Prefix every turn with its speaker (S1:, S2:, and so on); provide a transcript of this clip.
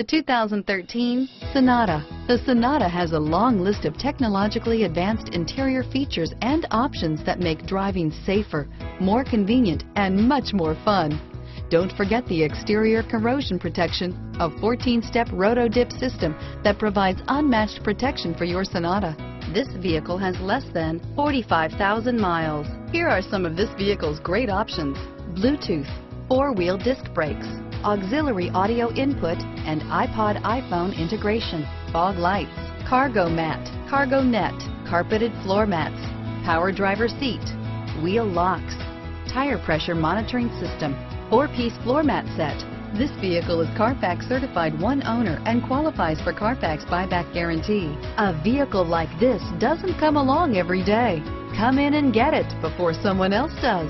S1: The 2013 Sonata. The Sonata has a long list of technologically advanced interior features and options that make driving safer, more convenient, and much more fun. Don't forget the exterior corrosion protection, a 14-step roto-dip system that provides unmatched protection for your Sonata. This vehicle has less than 45,000 miles. Here are some of this vehicle's great options. Bluetooth, four-wheel disc brakes, auxiliary audio input, and iPod iPhone integration, fog lights, cargo mat, cargo net, carpeted floor mats, power driver seat, wheel locks, tire pressure monitoring system, four-piece floor mat set. This vehicle is Carfax certified one owner and qualifies for Carfax buyback guarantee. A vehicle like this doesn't come along every day. Come in and get it before someone else does.